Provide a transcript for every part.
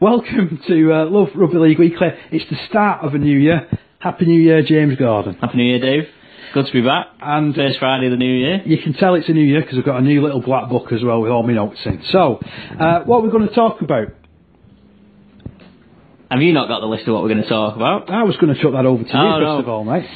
Welcome to uh, Love Rugby League Weekly. It's the start of a new year. Happy New Year, James Gordon. Happy New Year, Dave. Good to be back. And First Friday of the new year. you can tell it's a new year because I've got a new little black book as well with all my notes in. So, uh, what we're going to talk about? Have you not got the list of what we're going to talk about? I was going to chuck that over to you Oh, first no. of all, mate.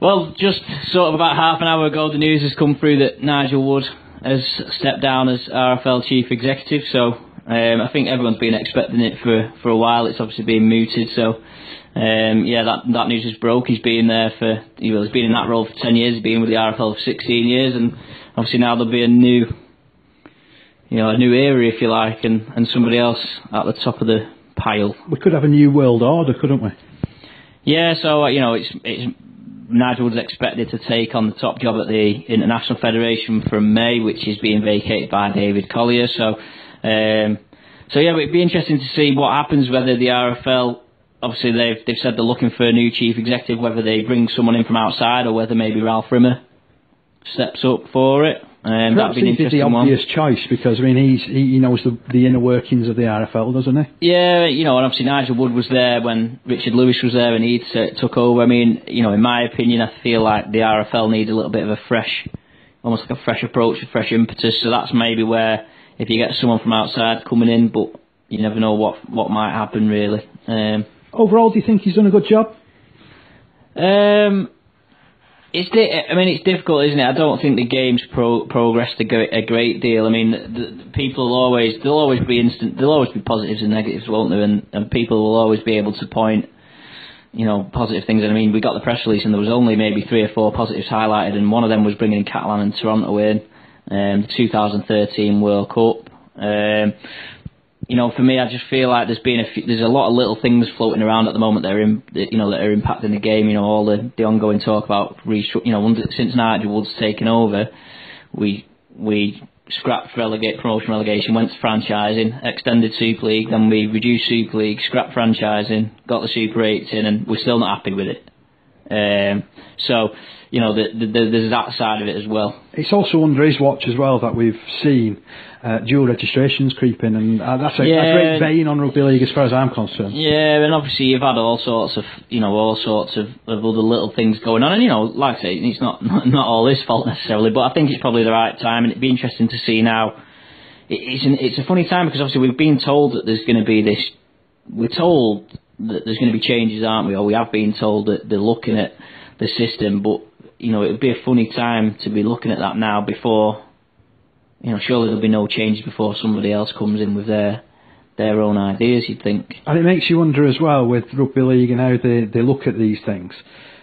Well, just sort of about half an hour ago, the news has come through that Nigel Wood has stepped down as RFL chief executive. So um, I think everyone's been expecting it for, for a while. It's obviously been mooted. So um, yeah, that that news has broke. He's been there for he well, he's been in that role for ten years. He's been with the RFL for sixteen years, and obviously now there'll be a new you know a new era if you like, and, and somebody else at the top of the pile. We could have a new world order, couldn't we? Yeah, so uh, you know, it's it's Nigel was expected to take on the top job at the International Federation from May, which is being vacated by David Collier. So, um, so yeah, it'd be interesting to see what happens. Whether the RFL, obviously they've they've said they're looking for a new chief executive, whether they bring someone in from outside or whether maybe Ralph Rimmer steps up for it. Um, that'd be an did the interesting one. obvious choice because I mean he's he, knows the, the inner workings of the RFL, doesn't he? Yeah, you know, and obviously Nigel Wood was there when Richard Lewis was there and he took over. I mean, you know, in my opinion, I feel like the RFL needs a little bit of a fresh, almost like a fresh approach, a fresh impetus. So that's maybe where if you get someone from outside coming in, but you never know what what might happen really. Um, Overall, do you think he's done a good job? um, it's di- I mean it's difficult, isn't it? I don't think the game's pro- progressed a, a great deal. I mean, the, the people will always there'll always be instant there'll always be positives and negatives, won't there? And, and people will always be able to point, you know, positive things. And I mean, we got the press release and there was only maybe three or four positives highlighted, and one of them was bringing Catalan and Toronto in, um, the 2013 World Cup. Um, you know, for me, I just feel like there's been a few, there's a lot of little things floating around at the moment that are in, you know that are impacting the game. You know, all the, the ongoing talk about restru- You know, since Nigel Wood's taken over, we we scrapped relegate promotion relegation, went to franchising, extended Super League, then we reduced Super League, scrapped franchising, got the Super 8 in, and we're still not happy with it. Um, so, you know, the, the, the, there's that side of it as well. It's also under his watch as well that we've seen uh, dual registrations creeping, and uh, that's a, a great vein on rugby league as far as I'm concerned. Yeah, and obviously you've had all sorts of, you know, all sorts of, of other little things going on, and you know, like I say, it's not not, not all his fault necessarily, but I think it's probably the right time, and it'd be interesting to see now. It, it's an, it's a funny time because obviously we've been told that there's going to be this. We're told that there's going to be changes, aren't we? Or we have been told that they're looking at the system, but you know, it would be a funny time to be looking at that now before. You know, surely there'll be no changes before somebody else comes in with their their own ideas. You'd think. And it makes you wonder as well with rugby league and how they, they look at these things,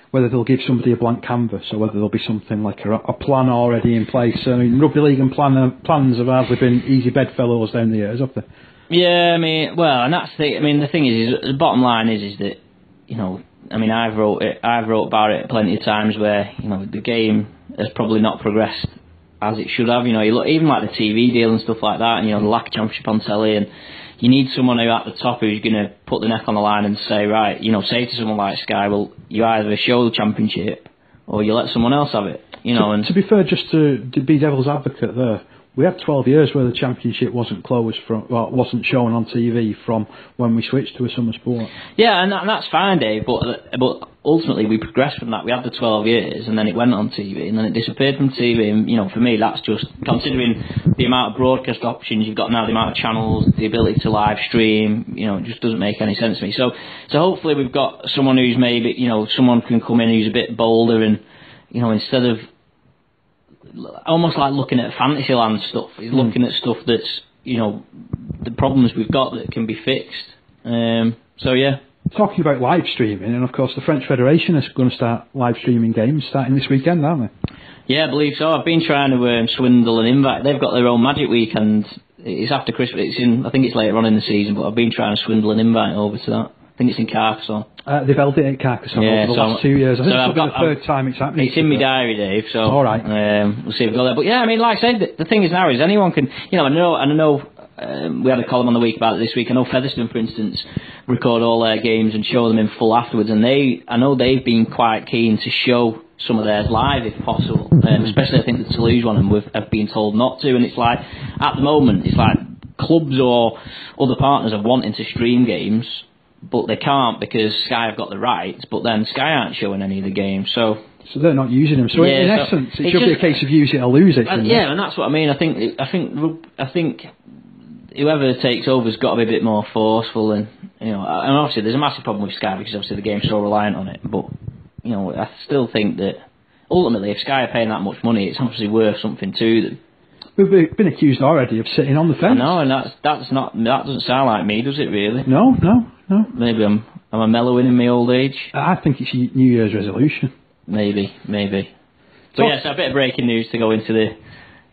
whether they'll give somebody a blank canvas or whether there'll be something like a, a plan already in place. I mean, rugby league and plan, plans have hardly been easy bedfellows down the years, have they? Yeah, I mean, well, and that's the. I mean, the thing is, is the bottom line is, is that you know, I mean, I've wrote it, I've wrote about it plenty of times where you know the game has probably not progressed as it should have. You know, you look even like the TV deal and stuff like that, and you know the lack of championship on telly, and you need someone who at the top who's going to put the neck on the line and say, right, you know, say to someone like Sky, well, you either show the championship or you let someone else have it. You know, and To be fair, just to, to be devil's advocate there, we had 12 years where the championship wasn't closed from, well, wasn't shown on TV from when we switched to a summer sport. Yeah, and, that, and that's fine, Dave. But but ultimately, we progressed from that. We had the twelve years, and then it went on TV, and then it disappeared from TV. And you know, for me, that's just considering the amount of broadcast options you've got now, the amount of channels, the ability to live stream. You know, it just doesn't make any sense to me. So so hopefully, we've got someone who's maybe you know someone can come in who's a bit bolder and you know instead of almost like looking at Fantasyland stuff, he's looking at stuff that's you know the problems we've got that can be fixed. Um, so yeah. Talking about live streaming, and of course the French Federation is going to start live streaming games starting this weekend, aren't they? Yeah, I believe so. I've been trying to um, swindle an invite. They've got their own Magic Weekend. It's after Christmas. It's in. I think it's later on in the season, but I've been trying to swindle an invite over to that. I think it's in Carcassonne. Uh, they've held it at Carcassonne Yeah, over the so last two years. I think so it's got- the third I've- time it's happening. It's in my diary, Dave. So All right. um, we'll see if we go there. But yeah, I mean, like I said, the, the thing is now is anyone can. You know, I know, and I know. Um, we had a column on the week about it this week. I know Featherstone, for instance, record all their games and show them in full afterwards, and they, I know they've been quite keen to show some of theirs live if possible. Um, especially, I think the Toulouse one, and we've have been told not to. And it's like at the moment, it's like clubs or other partners are wanting to stream games, but they can't because Sky have got the rights. But then Sky aren't showing any of the games, so So they're not using them. So Yeah, in so essence, it should be a case of use it or lose it. Uh, yeah, it? and that's what I mean. I think I think I think whoever takes over's got to be a bit more forceful, and you know, and obviously there's a massive problem with Sky because obviously the game's so reliant on it. But you know, I still think that ultimately, if Sky are paying that much money, it's obviously worth something to them. We've been- accused already of sitting on the fence. No, and that's that's not that doesn't sound like me, does it? Really? No, no, no. Maybe I'm I'm I mellowing in my old age? I think it's New Year's resolution. Maybe, maybe. But So- yeah, so a bit of breaking news to go into the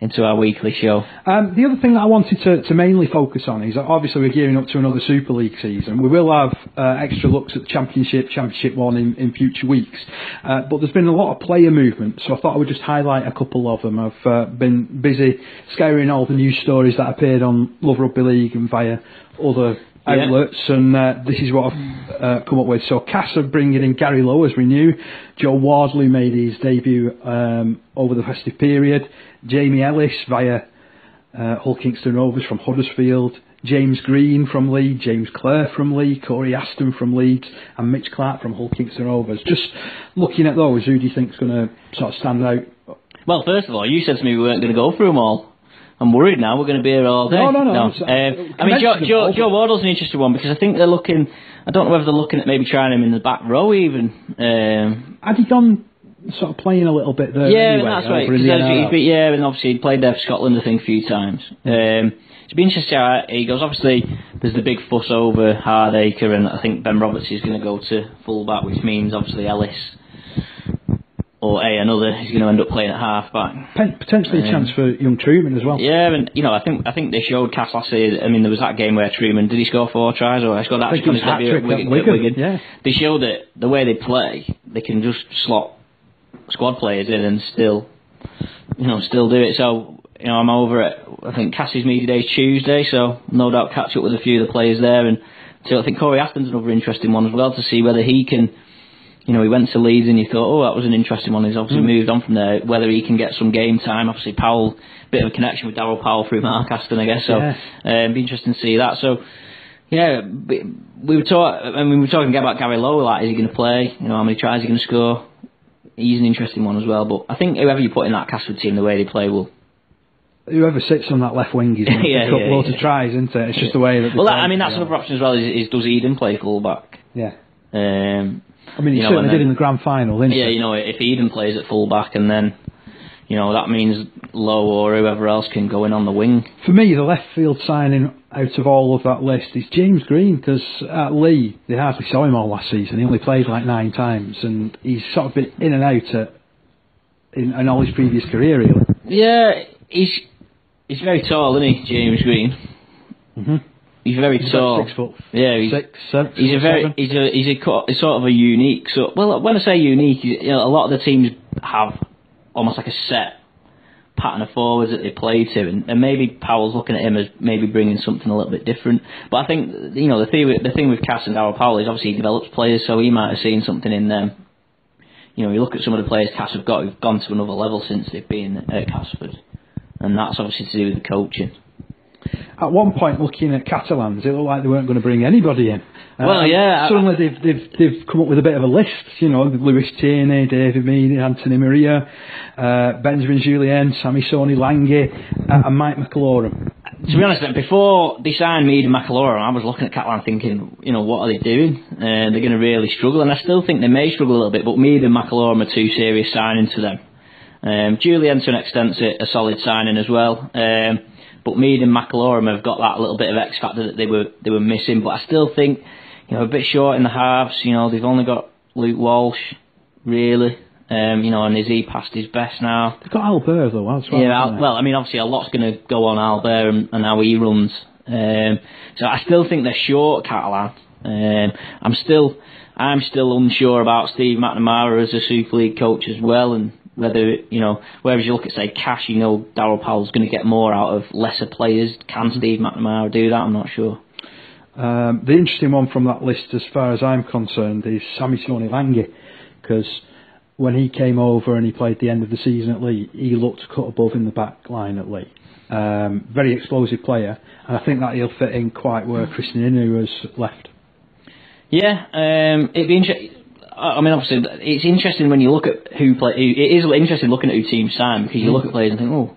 into our weekly show. Um, the other thing that I wanted to, to mainly focus on is obviously we're gearing up to another Super League season. We will have uh, extra looks at the Championship, Championship One in, in future weeks. Uh, but there's been a lot of player movement, so I thought I would just highlight a couple of them. I've uh, been busy scouring all the news stories that appeared on Love Rugby League and via other Yeah. outlets, and uh, this is what I've uh, come up with. So Casa bringing in Garry Lo as we knew. Joe Wardle made his debut um, over the festive period. Jamie Ellis via uh, Hull Kingston Rovers from Huddersfield. James Green from Leeds, James Clare from Leeds, Cory Aston from Leeds, and Mitch Clark from Hull Kingston Rovers. Just looking at those, who do you think's going to sort of stand out? Well, first of all, you said to me we weren't going to go through them all. I'm worried now. We're going to be here all day. No, no, no, Um, it's- I mean, Joe, Joe, Joe. Wardle's an interesting one because I think they're looking. I don't know whether they're looking at maybe trying him in the back row even. Um, Had he gone sort of playing a little bit there? yeah, anyway, that's right. 'cause the there's- he's NRL? been- yeah, and obviously he played there for Scotland I think a few times. Um, it'd be interesting how he goes. Obviously, there's the big fuss over Hardaker, and I think Ben Roberts is going to go to fullback, which means obviously Ellis or a another is going to end up playing at half back. Potentially a Um, chance for young Trueman as well. Yeah, and you know, I think I think they showed Cass last year. I mean, there was that game where Trueman did he score four tries or he scored that think actually it was on his debut at Wigan. Wigan, Wigan. yeah. They showed that the way they play, they can just slot squad players in and still, you know, still do it. So you know, I'm over at I think Cassie's media day is Tuesday, so no doubt catch up with a few of the players there. And so I think Cory Aston's another interesting one as well to see whether he can. You know, he went to Leeds and you thought, oh, that was an interesting one. He's obviously moved on from there. Whether he can get some game time. Obviously, Powell, bit of a connection with Daryl Powell through Mark Aston, I guess. So, Yeah. um, be interesting to see that. So, yeah, we we were talking. I mean, we were talking about Garry Lo. Like, is he going to play? You know, how many tries is he going to score? He's an interesting one as well. But I think whoever you put in that Castle team, the way they play will. Whoever sits on that left wing is going to Yeah, pick up yeah, loads yeah. of tries, isn't it? It's just the way that. Well, that. I mean, that's yeah. another option as well. Is, is does Eden play fullback? Yeah. Um, I mean, he You know, certainly and did in the grand final, didn't Yeah, he? you know, if Eden plays at fullback and then, you know, that means Lo or whoever else can go in on the wing. For me, the left field signing out of all of that list is James Green because at Lee they hardly saw him all last season. He only played like nine times, and he's sort of been in and out at, in, in all his previous career. Really, Yeah, he's he's very tall, isn't he, James Green? mm-hmm. He's very he's tall. six foot yeah, he's, six, seven, he's a very seven. he's a he's a he's sort of a unique. So well, when I say unique, you know, a lot of the teams have almost like a set pattern of forwards that they play to, and, and maybe Powell's looking at him as maybe bringing something a little bit different. But I think you know the thing with, the thing with Cass and Daryl Powell is obviously he develops players, so he might have seen something in them. You know, you look at some of the players Cass have got who've gone to another level since they've been at Castleford, and that's obviously to do with the coaching. At one point, looking at Catalans, it looked like they weren't going to bring anybody in. Uh, Well, yeah, Suddenly, they've they've they've come up with a bit of a list. You know, Lewis Tierney, David Meany, Antoni Maria, uh, Benjamin Jullien, Sammy Sony Lange, uh, and Mike McIlorum. To be honest, before they signed Mead and McIlorum, I was looking at Catalan thinking, you know, what are they doing? Uh, they're going to really struggle, and I still think they may struggle a little bit, but Mead and McIlorum are two serious signings for them. Um, Jullien, to an extent, a, a solid signing as well. Um, but Mead and McIlorum have got that little bit of X factor that they were they were missing. But I still think, you know, a bit short in the halves. You know, they've only got Luke Walsh, really. Um, you know, and is he past his best now? They've got Albert though well. Yeah, Al- well, I mean, obviously a lot's going to go on Albert and, and how he runs. Um, so I still think they're short Catalan. Um, I'm still, I'm still unsure about Steve McNamara as a Super League coach as well, and whether you know, whereas you look at say Cash, you know, Daryl Powell's going to get more out of lesser players. Can Steve McNamara do that? I'm not sure. Um, the interesting one from that list, as far as I'm concerned, is Samisoni Langi, because when he came over and he played the end of the season at Leigh, he looked cut above in the back line at Leigh. Um, very explosive player, and I think that he'll fit in quite where Krisnan Inu has left. Yeah, um, it'd be interesting. I mean, obviously, it's interesting when you look at who play. It is interesting looking at who teams sign because you look at players and think, oh,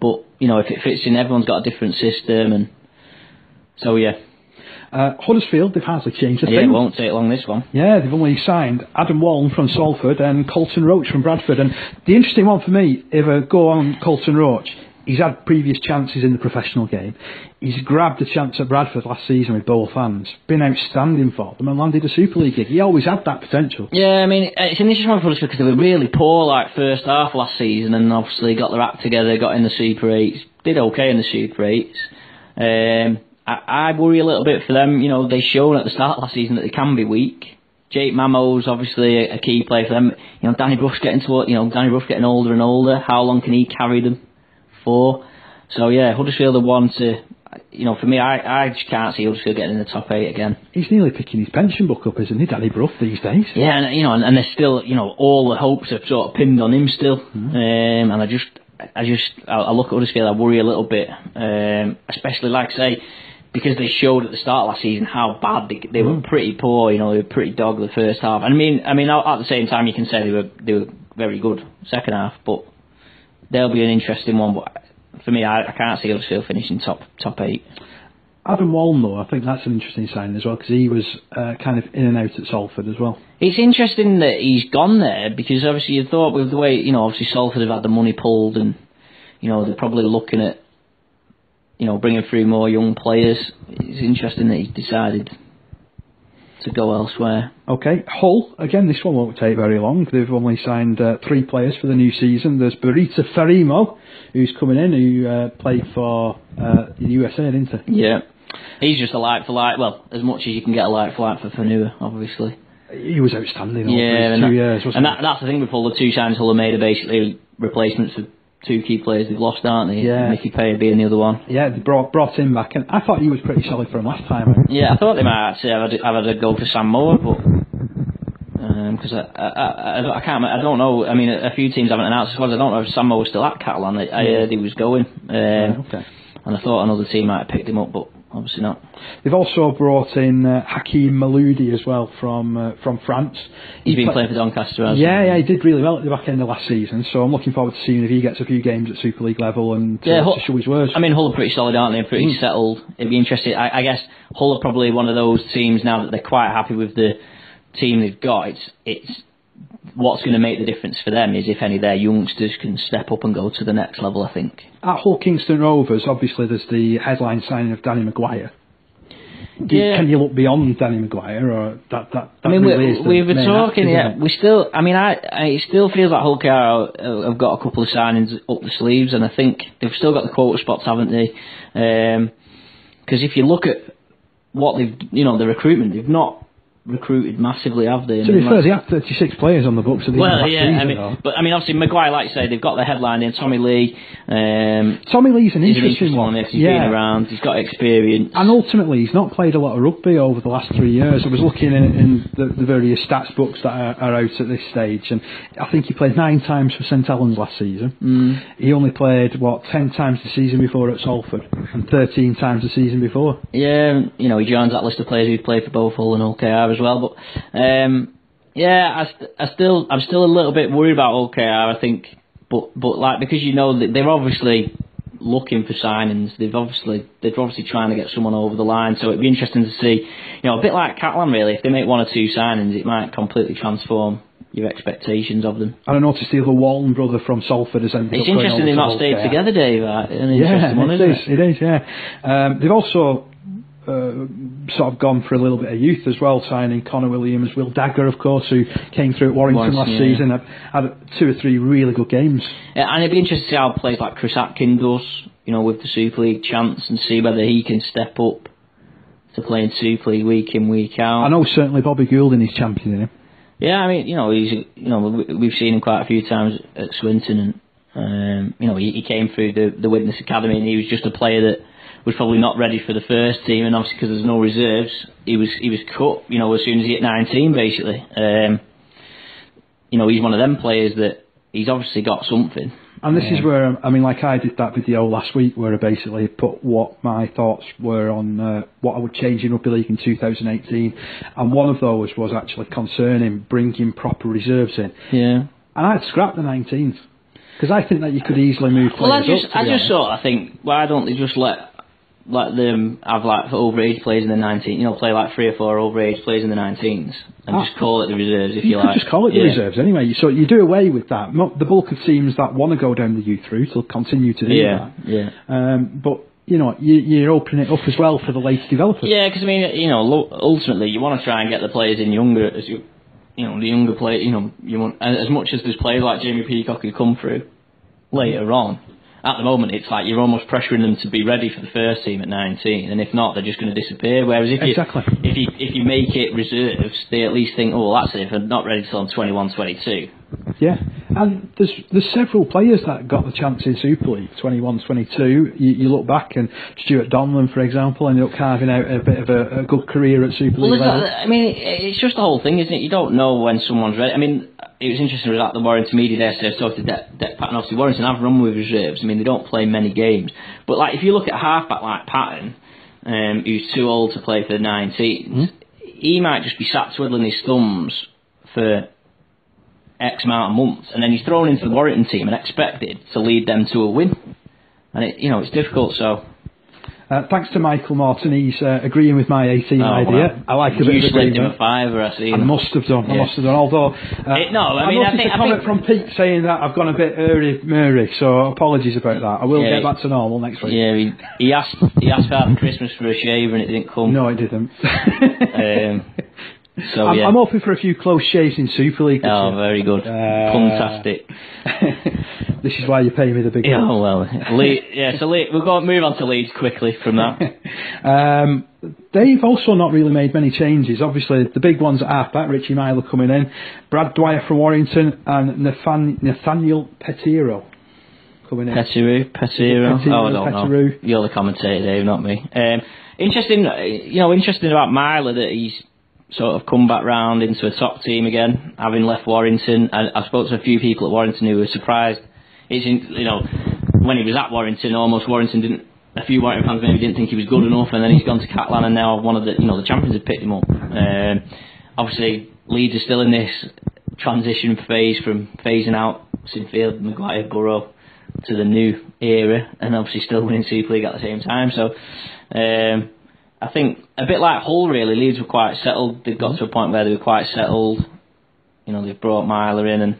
but you know, if it fits in, everyone's got a different system, and so yeah. Uh, Huddersfield, they've hardly changed a yeah, thing. it won't take long this one. Yeah, they've only signed Adam Walne from Salford and Colton Roche from Bradford. And the interesting one for me, if I go on Colton Roche, he's had previous chances in the professional game. He's grabbed a chance at Bradford last season with both hands, been outstanding for them, and landed a Super League gig. He always had that potential. Yeah, I mean, it's an interesting one for us because they were really poor like first half last season, and obviously got their act together, got in the Super Eights, did okay in the Super Eights. Um, I, I worry a little bit for them. You know, they showed at the start of last season that they can be weak. Jake Mamo's obviously a, a key player for them. You know, Danny Brough's getting to you know Danny Brough getting older and older. How long can he carry them for? So yeah, Huddersfield are one to. You know, for me, I, I just can't see Huddersfield getting in the top eight again. He's nearly picking his pension book up, isn't he, Danny Brough, these days? Yeah, and you know, and, and there's still, you know, all the hopes are sort of pinned on him still. Mm-hmm. Um, and I just, I just, I, I look at Huddersfield, I worry a little bit, um, especially like I say, because they showed at the start of last season how bad they, they were Mm. pretty poor. You know, they were pretty dog the first half. And I mean, I mean, at at the same time, you can say they were they were very good second half, but they'll be an interesting one. But for me, I, I can't see Huddersfield finishing top top eight. Adam though, I think that's an interesting sign as well, because he was uh, kind of in and out at Salford as well. It's interesting that he's gone there because obviously you thought with the way you know obviously Salford have had the money pulled and you know they're probably looking at you know bringing through more young players. It's interesting that he's decided to go elsewhere. Okay, Hull, again, this one won't take very long. They've only signed uh, three players for the new season. There's Bureta Faraimo, who's coming in, who uh, played for uh, the USA, didn't he? Yeah, he's just a light for light, Well, as much as you can get a light for light for Fonua, obviously. He was outstanding Yeah, two that, years, and that, that's the thing with Hull. The two signings Hull have made are basically replacements for two key players they've lost, aren't they? Yeah. Mickey Paea being the other one. Yeah, they brought brought him back, and I thought he was pretty solid for him last time. Yeah, I thought they might actually have had, a- have had a go for Sam Moa, but because I, I, I, I I can't, I don't know. I mean, a, a few teams haven't announced squads. I don't know if Sam Moa was still at Catalan. I, I heard he was going, um, okay. and I thought another team might have picked him up, but obviously not. They've also brought in uh, Hakim Miloudi as well from uh, from France. He's been pla- playing for Doncaster. hasn't Yeah, he? yeah, he did really well at the back end of last season. So I'm looking forward to seeing if he gets a few games at Super League level and to, Yeah, Hull- to show his words. I mean, Hull are pretty solid, aren't they? Pretty settled. It'd be interesting. I, I guess Hull are probably one of those teams now that they're quite happy with the team they've got. It's it's what's going to make the difference for them is if any of their youngsters can step up and go to the next level. I think. At Hull Kingston Rovers, obviously there's the headline signing of Danny McGuire. Yeah. Can you look beyond Danny McGuire, or that that? that I mean, we, we were talking, act, yeah. We still, I mean, I, I still feels like Hull KR have got a couple of signings up the sleeves, and I think they've still got the quota spots, haven't they? Um, because if you look at what they've, you know, the recruitment, they've not recruited massively, have they? I To be fair, like- they have 36 players on the books at the end of well, yeah. I mean, though. but I mean, obviously McGuire, like you say, they've got the headline in Tommy Lee. Um, Tommy Lee's an interesting interesting one. If he's been around, he's got experience. And ultimately, he's not played a lot of rugby over the last three years. I was looking in, in the, the various stats books that are, are out at this stage, and I think he played nine times for St Helens last season. Mm. He only played, what, ten times the season before at Salford, and 13 times the season before. Yeah, you know, he joins that list of players who've played for both Hull and OKR as well. But um, yeah, I, st- I still, I'm still a little bit worried about OKR. I think, but but like because you know they're obviously looking for signings. They've obviously they're obviously trying to get someone over the line. So it'd be interesting to see, you know, a bit like Catalan really. If they make one or two signings, it might completely transform your expectations of them. And I noticed the other Walne brother from Salford has ended It's up going interesting they've not stayed together, Dave. An Yeah, one, it is. it? It is. Yeah. Um, they've also uh, sort of gone for a little bit of youth as well, signing Connor Williams, Will Dagger, of course, who came through at Warrington last yeah. season, had, had two or three really good games. Yeah, and it'd be interesting to see how players like Chris Atkin does, you know, with the Super League chance and see whether he can step up to playing Super League week in, week out. I know certainly Bobby Goulding is championing him. Yeah, I mean, you know, he's, you know, we- we've seen him quite a few times at Swinton and, um, you know, he, he came through the, the Widnes Academy and he was just a player that was probably not ready for the first team and obviously because there's no reserves, he was, he was cut, you know, as soon as he hit 19 basically. Um, you know, he's one of them players that he's obviously got something. And this is where I mean, like I did that video last week, where I basically put what my thoughts were on uh, what I would change in rugby league in 2018, and one of those was actually concerning bringing proper reserves in. Yeah. And I'd scrap the 19s because I think that you could easily move players Well, I just, up. I just honest. sort of think, why don't they just let let them have like overage players in the 19, you know, play like three or four overage players in the 19s, and Ah. just call it the reserves if you, You like. just call it the Yeah. reserves anyway. So you do away with that. The bulk of teams that want to go down the youth route will continue to do Yeah, yeah. that. Um, but you know, you, you're opening it up as well for the later developers. Yeah, because I mean, you know, ultimately you want to try and get the players in younger as you, you know, the younger play. You know, you want as much as there's players like Jamie Peacock who come through later on. At the moment, it's like you're almost pressuring them to be ready for the first team at 19, and if not, they're just going to disappear. Whereas if you Exactly. if you if you make it reserves, they at least think, oh, well, that's it. If they're not ready till I'm 21, 22. Yeah, and there's there's several players that got the chance in Super League 21, 22. You, you look back and Stuart Donlan, for example, ended up carving out a bit of a, a good career at Super League is level. that, I mean, it's just the whole thing, isn't it? You don't know when someone's ready. I mean, it was interesting. It was at the Warrington Media Day, so I talked to De- De- Patton. Obviously, Warrington have run with reserves. I mean, they don't play many games. But like, if you look at a halfback like Patton, um, who's too old to play for the 19s, he might just be sat twiddling his thumbs for X amount of months, and then he's thrown into the Warrington team and expected to lead them to a win. And it, you know, it's difficult. So Uh, thanks to Michael Morton, he's uh, agreeing with my 18 Oh, idea. wow. I like a bit you of slipped him agreement. a fiver. I see. I must have done. I must have done. Although, uh, It- no, I mean, I think- a I comment think- from Pete saying that I've gone a bit early, Murray. So apologies about that. I will Yeah. get back to normal next week. Yeah, he, he asked he asked Father Christmas for a shaver and it didn't come. No, it didn't. Um, so I'm, yeah. I'm hoping for a few close shaves in Super League. oh, year. very good. Uh, Fantastic. this is why you pay me the big. Yeah, oh, well, Le- yeah. So Le- we'll go move on to Leeds quickly from that. Um, they've also not really made many changes. Obviously, the big ones at halfback, Richie Myler coming in, Brad Dwyer from Warrington, and Nathan- Nathaniel Petiro coming in. Pettiru, Pettiru. Pettiru, Oh, I don't Pettiru. know. You're the commentator, Dave, not me. Um, interesting, you know, interesting about Myler that he's sort of come back round into a top team again, having left Warrington. I, I spoke to a few people at Warrington who were surprised. It's in, you know, when he was at Warrington, almost Warrington didn't. A few Warrington fans maybe didn't think he was good enough, and then he's gone to Catlan, and now one of the, you know, the champions have picked him up. Um, obviously, Leeds are still in this transition phase from phasing out Sinfield, McGuire, Burrow to the new era, and obviously still winning Super League at the same time. So, um, I think a bit like Hull, really, Leeds were quite settled. They've got to a point where they were quite settled. You know, they've brought Myler in, and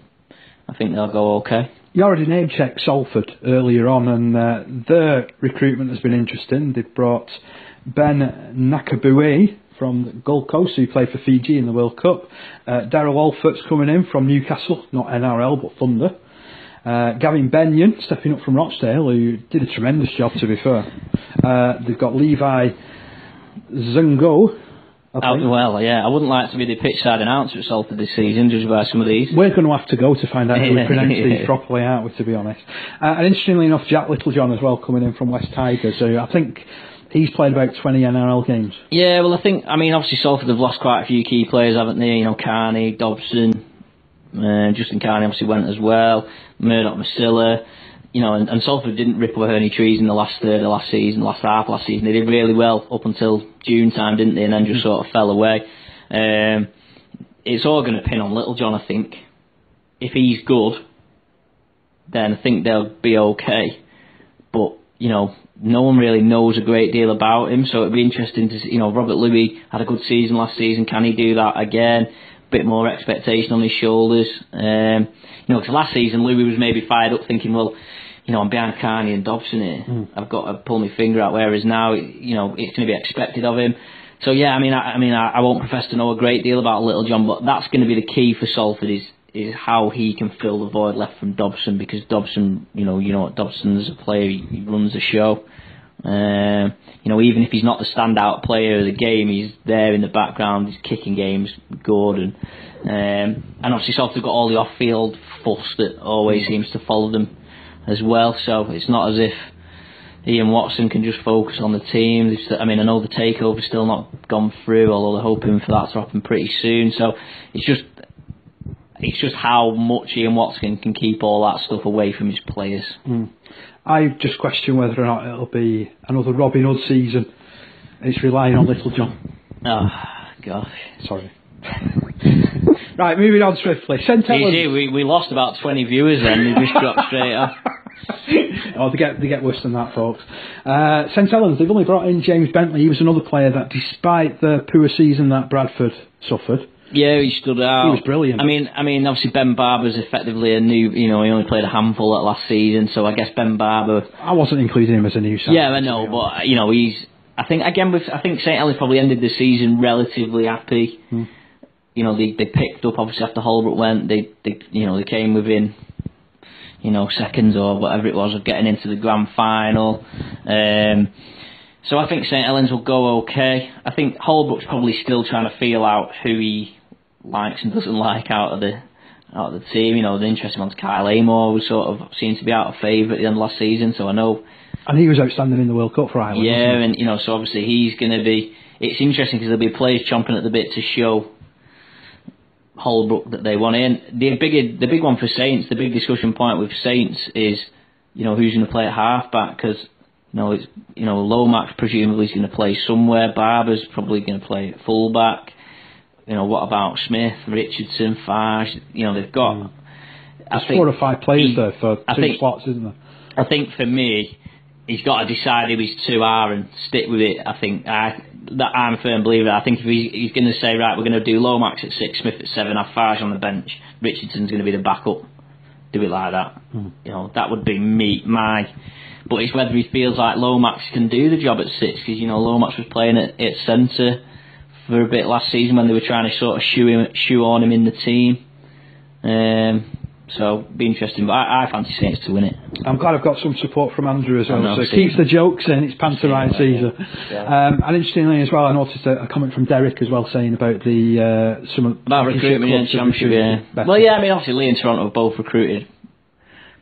I think they'll go okay. You already name checked Salford earlier on, and uh, their recruitment has been interesting. They've brought Ben Nakubuwai from Gold Coast, who played for Fiji in the World Cup. Uh, Derrell Olpherts coming in from Newcastle, not NRL but Thunder. Uh, Gavin Bennion stepping up from Rochdale, who did a tremendous job to be fair. Uh, they've got Levi Nzoungou. I Oh, well, yeah, I wouldn't like to be the pitch side announcer at Salford this season, judged by some of these. We're going to have to go to find out how we pronounce these properly, aren't we, to be honest? Uh, and interestingly enough, Jack Littlejohn as well coming in from Wests Tigers. So I think he's played about 20 NRL games. Yeah, well, I think, I mean, obviously Salford have lost quite a few key players, haven't they? You know, Carney, Dobson, uh, Justin Carney obviously went as well, Murdoch Masila, you know, and, and Salford didn't rip away any trees in the last third of last season, last half last season. They did really well up until June time, didn't they? And then just sort of fell away. Um, it's all going to pin on Littlejohn, I think. If he's good, then I think they'll be okay. But you know, no one really knows a great deal about him, so it'd be interesting to see. You know, Robert Lui had a good season last season. Can he do that again? Bit more expectation on his shoulders. Um, you know, 'cause last season Lui was maybe fired up, thinking, well, you know, I'm behind Carney and Dobson here. I've got to pull my finger out. Whereas now, you know, it's going to be expected of him. So yeah, I mean, I, I mean, I, I won't profess to know a great deal about Little John, but that's going to be the key for Salford is is how he can fill the void left from Dobson because Dobson, you know, you know what Dobson as a player, he, he runs the show. Um, you know, even if he's not the standout player of the game, he's there in the background. He's kicking games, Gordon, and um, and obviously Salford got all the off-field fuss that always seems to follow them as well. So it's not as if Ian Watson can just focus on the team. I mean, I know the takeover's still not gone through, although they're hoping for that to happen pretty soon. So it's just it's just how much Ian Watson can keep all that stuff away from his players. Mm. I just question whether or not it'll be another Robin Hood season. It's relying on Little John. Oh, gosh. Sorry. right, moving on swiftly. Easy, we, we lost about 20 viewers then, they just dropped straight off. oh, they get they get worse than that, folks. Uh, St Helens, they've only brought in James Bentley. He was another player that, despite the poor season that Bradford suffered, Yeah, he stood out. He was brilliant. I mean, I mean, obviously Ben Barba's effectively a new. You know, he only played a handful at last season, so I guess Ben Barba. I wasn't including him as a new signing. Yeah, I know, but you know, he's. I think again with I think St Helens probably ended the season relatively happy. Hmm. You know, they they picked up obviously after Holbrook went. They they you know they came within. You know, seconds or whatever it was of getting into the grand final. Um, so I think St Helens will go okay. I think Holbrook's probably still trying to feel out who he likes and doesn't like out of the out of the team. You know, the interesting one's Kyle Amor, who sort of seemed to be out of favour at the end of last season. So I know, and he was outstanding in the World Cup for Ireland. yeah, and you know, so obviously he's going to be. It's interesting because there'll be players chomping at the bit to show Holbrook that they want in. The big the big one for Saints, the big discussion point with Saints is, you know, who's going to play at halfback because. You know, it's you know Lomax presumably is going to play somewhere. Barba's probably going to play at fullback. You know, what about Smith, Richardson, Fages? You know, they've got. Mm. I There's four or five players he- there for I two think- slots, isn't there? I think for me, he's got to decide who his two are and stick with it. I think I that I'm a firm believer. I think if he's, he's going to say right, we're going to do Lomax at six, Smith at seven, have Fages on the bench, Richardson's going to be the backup. Do it like that. You know, that would be me, my. But it's whether he feels like Lomax can do the job at six because you know Lomax was playing at, at centre for a bit last season when they were trying to sort of shoe him, shoe on him in the team. Um, so be interesting, but I, I fancy Saints to win it. I'm glad I've got some support from Andrew as well. So it keeps the jokes in. It's pantomime season. yeah. Um, and interestingly as well, I noticed a, a comment from Derek as well saying about the uh, some of About recruitment clubs championship, yeah. Well, yeah, I mean, obviously Leigh and Toronto have both recruited.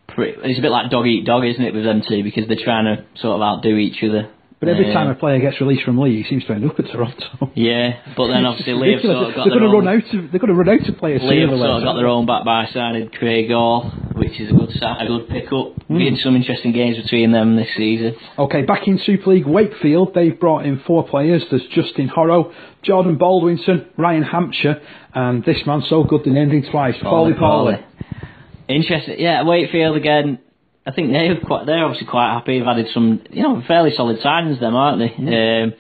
Pretty, it's a bit like dog eat dog, isn't it, with them two, because they're trying to sort of outdo each other. But every Uh, time a player gets released from Leigh, he seems to end up at Toronto. Yeah, but then obviously Leigh have sort of got they're their going to own. run out of they're going to run out of players. Leigh have sooner or sort of got their own back by signing Craig Hall, which is a good a good pickup. Hmm. Been some interesting games between them this season. Okay, back in Super League, Wakefield, they've brought in four players. There's Justin Horo, Jordan Baldwinson, Ryan Hampshire, and this man so good they named him twice, Pauli Pauli. Interesting, yeah. Wakefield again. I think they're quite. They're obviously quite happy. They've added some, you know, fairly solid signings, them, aren't they? Um,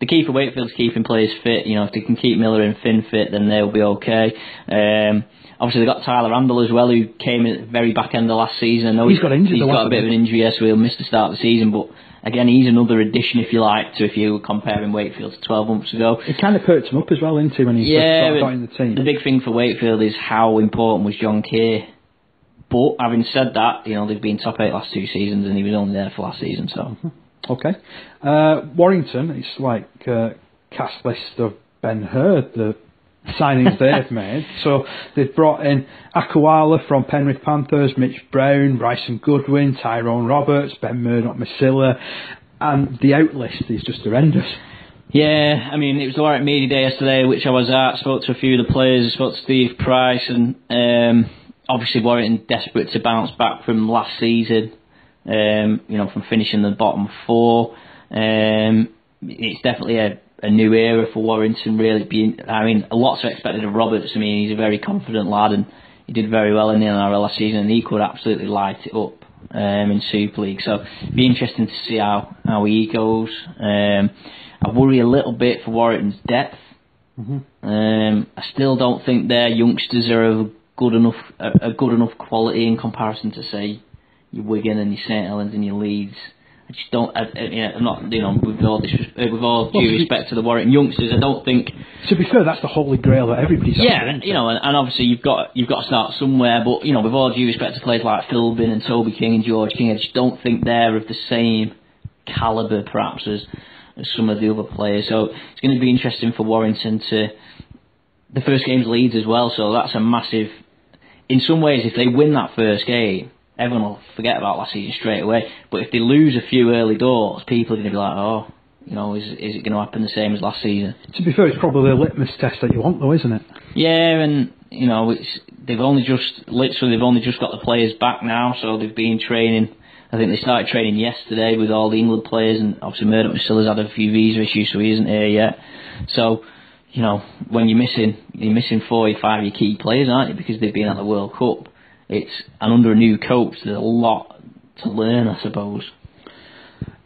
the key for Wakefield's keeping players fit. You know, if they can keep Miller and Finn fit, then they'll be okay. Um, obviously, they've got Tyler Randell as well, who came in at the very back end of last season. I know He's got injured, He's got a bit of an injury, yes, so he'll miss the start of the season. But again, he's another addition, if you like, to if you were comparing Wakefield to 12 months ago. It kind of perked him up as well, didn't he, when he Yeah, got in the team? the big thing for Wakefield is how important was John Kay. But having said that, you know they've been top eight last two seasons, and he was only there for last season. So Okay. Uh, Warrington, it's like uh, cast list of Ben-Hur, the signings they've made. So they've brought in Akauola from Penrith Panthers, Mitch Brown, Bryson Goodwin, Tyrone Roberts, Ben Murdoch Masila, and the out list is just horrendous. yeah, I mean it was the Warwick Media Day yesterday, which I was at. Spoke to a few of the players. Spoke to Steve Price, and um, obviously Warrington desperate to bounce back from last season. Um, you know, from finishing the bottom four. Um, it's definitely a, a new era for Warrington. Really, being I mean, a lots are expected of Roberts. I mean, he's a very confident lad, and he did very well in the NRL last season, and he could absolutely light it up um, in Super League. So, it'd be interesting to see how how he goes. Um, I worry a little bit for Warrington's depth. Um, I still don't think their youngsters are of good enough a, a good enough quality in comparison to say your Wigan and your St Helens and your Leeds. I just don't. I, I, you know, I'm not. You know, with all this, uh, with all due to be- respect to the Warrington youngsters, I don't think. To be fair, that's the holy grail that everybody's Yeah, after, you know, and, and obviously you've got you've got to start somewhere. But you know, with all due respect to players like Philbin and Toby King and George King, I just don't think they're of the same calibre, perhaps as as some of the other players. So it's going to be interesting for Warrington to. The first game's Leeds as well, so that's a massive. In some ways, if they win that first game, everyone will forget about last season straight away. But if they lose a few early doors, people are going to be like, oh, you know, is is it going to happen the same as last season? To be fair, it's probably a litmus test that you want, though, isn't it? Yeah, and you know, it's they've only just literally they've only just got the players back now, so they've been training. I think they started training yesterday with all the England players, and obviously Murdoch still has had a few visa issues, so he isn't here yet. So, you know, when you're missing you're missing four or five of your key players, aren't you? Because they've been at the World Cup. It's and under a new coach, there's a lot to learn, I suppose.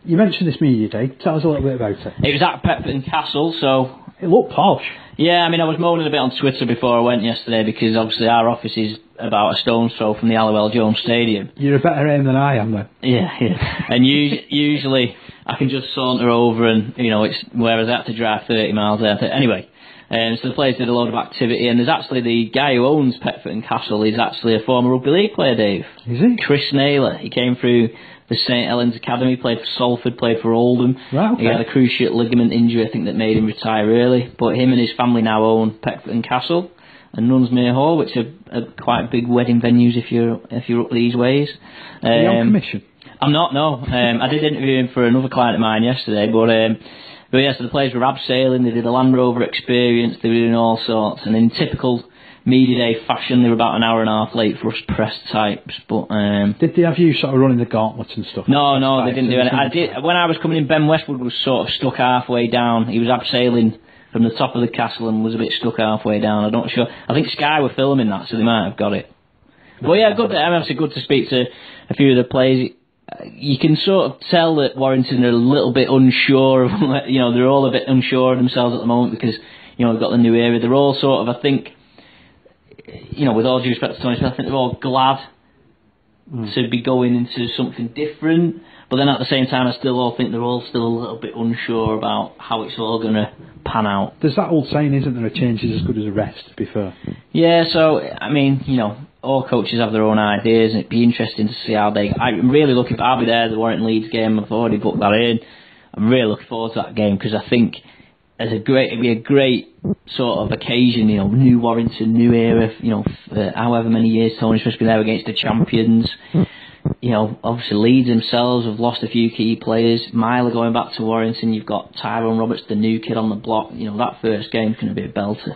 You mentioned this media day. Tell us a little bit about it. It was at Peckforton Castle, so It looked posh. Yeah, I mean, I was moaning a bit on Twitter before I went yesterday because obviously our office is about a stone's throw from the Halliwell Jones Stadium. You're a better aim than I am, then. Yeah, yeah. And us- usually I can just saunter over and, you know, it's whereas I had to drive 30 miles there. Anyway, um, so the players did a load of activity and there's actually the guy who owns Peckforton Castle is actually a former rugby league player, Dave. Is he? Chris Naylor. He came through the St Helens Academy, played for Salford, played for Oldham. Right, okay. He had a cruciate ligament injury, I think, that made him retire early. But him and his family now own Peckforton Castle and Nunsmere Hall, which are, are quite big wedding venues if you're if you're up these ways. You on Um, commission? I'm not, no. Um, I did interview him for another client of mine yesterday, but um, but yeah, so the players were abseiling, they did a Land Rover experience, they were doing all sorts, and in typical media day fashion, they were about an hour and a half late for us press types, but um, Did they have you sort of running the gauntlet and stuff? no, no, they didn't do it. I did when I was coming in. Ben Westwood was sort of stuck halfway down. He was abseiling from the top of the castle and was a bit stuck halfway down. I'm not sure. I think Sky were filming that, so they might have got it. But yeah, good. I mean, obviously good to speak to a few of the players. You can sort of tell that Warrington are a little bit unsure of, you know, they're all a bit unsure of themselves at the moment because, you know, they've got the new era. They're all sort of, I think, you know, with all due respect to Tony Smith, I think they're all glad hmm. to be going into something different. But then at the same time, I still all think they're all still a little bit unsure about how it's all going to pan out. There's that old saying, isn't there? A change is as good as a rest. To be fair. Yeah, so I mean, you know, all coaches have their own ideas, and it'd be interesting to see how they. I'm really looking. I'll be there the Warrington Leeds game. I've already booked that in. I'm really looking forward to that game because I think as a great, it'd be a great sort of occasion. You know, new Warrington, new era. You know, for however many years Tony's supposed to be there against the champions. You know, obviously Leeds themselves have lost a few key players. Myler going back to Warrington. You've got Tyrone Roberts, the new kid on the block. You know, that first game's going to be a belter.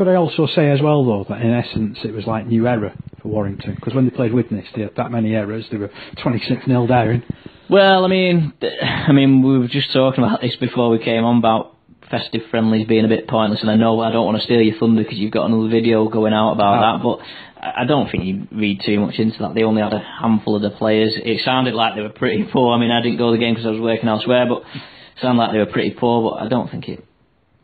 Could I also say as well though that in essence it was like new era for Warrington because when they played Widnes they had that many errors. They were 26 0 down. Well, I mean, I mean, we were just talking about this before we came on about festive friendlies being a bit pointless, and I know I don't want to steal your thunder because you've got another video going out about Oh. that, but I I don't think you read too much into that. They only had a handful of the players. It sounded like they were pretty poor. I mean, I didn't go to the game because I was working elsewhere, but it sounded like they were pretty poor. But I don't think it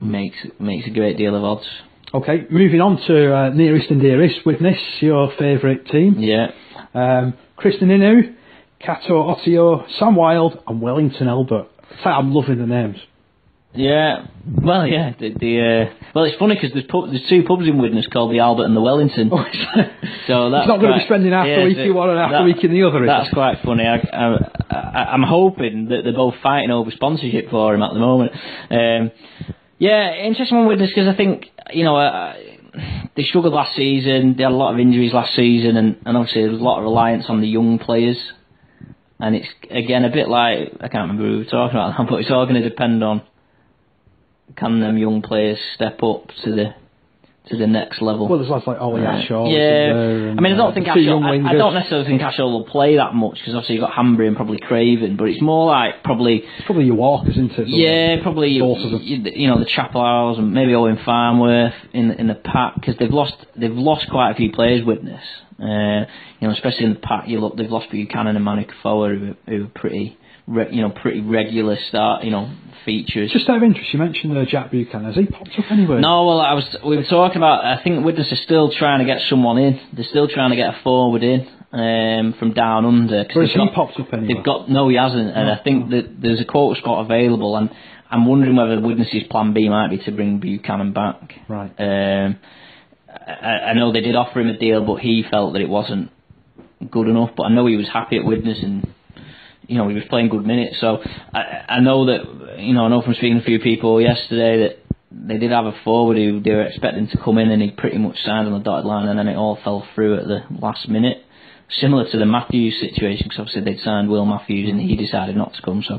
makes makes a great deal of odds. Okay, moving on to uh, nearest and dearest Widnes, your favourite team. Yeah. Um, Krisnan Inu, Kato Ottio, Sam Wilde, and Wellington Albert. In fact, I'm loving the names. Yeah, well, yeah. The, the uh, well, it's funny because there's, pub, there's two pubs in Widnes called the Albert and the Wellington. Oh, So that's It's not going to be spending half yeah, the week in one and half the week in the other. That's it? quite funny. I, I, I, I'm hoping that they're both fighting over sponsorship for him at the moment. Um, yeah, interesting one with this because I think you know uh, they struggled last season. They had a lot of injuries last season, and, and obviously there was a lot of reliance on the young players. And it's again a bit like I can't remember who we were talking about, but it's all going to depend on can them young players step up to the to the next level. Well, there's lads like Ollie Right. Ashall. Yeah, there, and, I mean, I uh, don't think Ashall, I, I don't necessarily think Ashall will play that much because obviously you've got Hanbury and probably Craven, but it's more like probably It's probably your walkers, isn't it? yeah, probably you, you know the Chapelhows and maybe Owen Farnworth in in the pack because they've lost they've lost quite a few players with this. Uh, you know, especially in the pack, you look they've lost Buchanan and Fower who, who are pretty re, you know pretty regular start you know features. Just out of interest, you mentioned uh, Jack Buchanan. Has he popped up anywhere? No, well, I was. We were talking about. I think Widnes are still trying to get someone in. They're still trying to get a forward in um, from down under. 'cause Or has they've he got- popped up anywhere? They've got no, he hasn't, and I think that there's a quota spot available, and I'm wondering whether Widnes's plan B might be to bring Buchanan back. Right. Um, I, I know they did offer him a deal, but he felt that it wasn't good enough. But I know he was happy at Widnes and you know, he was playing good minutes. So I, I know that, you know, I know from speaking to a few people yesterday that they did have a forward who they were expecting to come in and he pretty much signed on the dotted line and then it all fell through at the last minute. Similar to the Matthews situation, because obviously they'd signed Will Matthews and he decided not to come. So,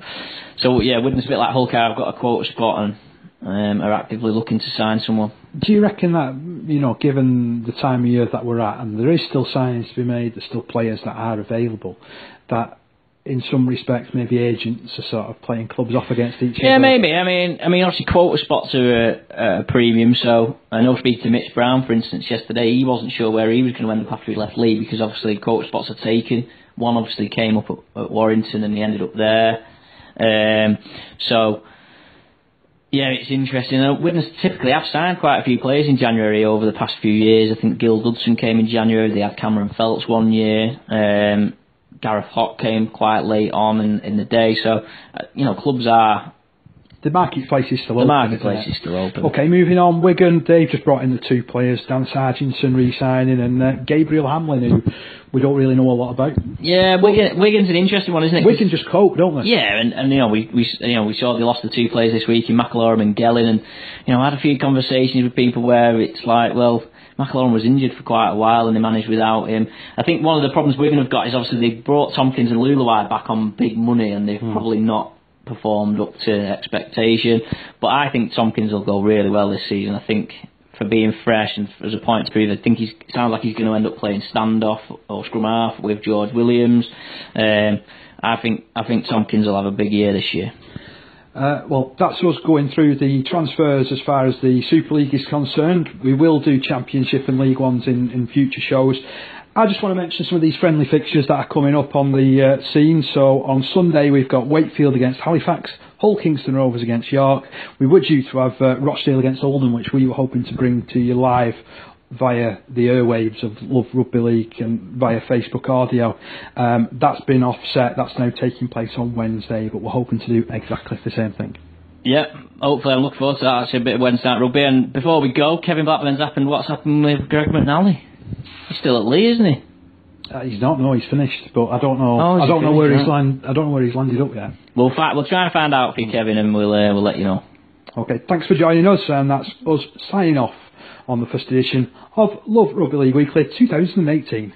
so yeah, Widnes a bit like Hulk. I've got a quota spot and um, are actively looking to sign someone. Do you reckon that, you know, given the time of year that we're at, and there is still signings to be made, there's still players that are available, that in some respects maybe agents are sort of playing clubs off against each Yeah, other? Yeah, maybe. I mean, I mean, obviously quota spots are a, a premium. So I know speaking to Mitch Brown, for instance, yesterday, he wasn't sure where he was going to end up after he left Leigh because obviously quota spots are taken. One obviously came up at, at Warrington and he ended up there. Um, so yeah, it's interesting. Uh, Widnes typically have signed quite a few players in January over the past few years. I think Gil Dudson came in January. They had Cameron Phelps one year. Um, Gareth Hock came quite late on in, in the day. So, uh, you know, clubs are The marketplace is still the open. marketplace isn't it? is still open. Okay, moving on. Wigan, they've just brought in the two players, Dan Sarginson re-signing and uh, Gabriel Hamlin, who we don't really know a lot about. Yeah, Wigan, Wigan's an interesting one, isn't it? Wigan just cope, don't they? Yeah, and, and you know we, we you know we saw they lost the two players this week in McIlorum and Gelling, and you know I had a few conversations with people where it's like, well, McIlorum was injured for quite a while and they managed without him. I think one of the problems Wigan have got is obviously they brought Tomkins and Leuluai back on big money and they've probably not performed up to expectation. But I think Tomkins will go really well this season. I think for being fresh and as a point to prove, I think he sounds like he's going to end up playing standoff or scrum half with George Williams. Um, I think I think Tomkins will have a big year this year. Uh, well, that's us going through the transfers as far as the Super League is concerned. We will do Championship and League Ones in, in future shows. I just want to mention some of these friendly fixtures that are coming up on the uh, scene. So on Sunday we've got Wakefield against Halifax, Hull Kingston Rovers against York. We were due to have uh, Rochdale against Oldham, which we were hoping to bring to you live via the airwaves of Love Rugby League and via Facebook audio. Um, that's been offset. That's now taking place on Wednesday, but we're hoping to do exactly the same thing. Yeah, hopefully I'm looking forward to that. It's a bit of Wednesday night rugby. And before we go, Kevin Blackburn's happened. What's happened with Gregg McNally? He's still at Leigh, isn't he? Uh, he's not. No, he's finished. But I don't know. Oh, I don't know where finished, he's land. I don't know where he's landed up yet. We'll fi- we'll try and find out for you, Kevin, and we'll uh, we'll let you know. Okay. Thanks for joining us, and that's us signing off on the first edition of Love Rugby League Weekly 2018.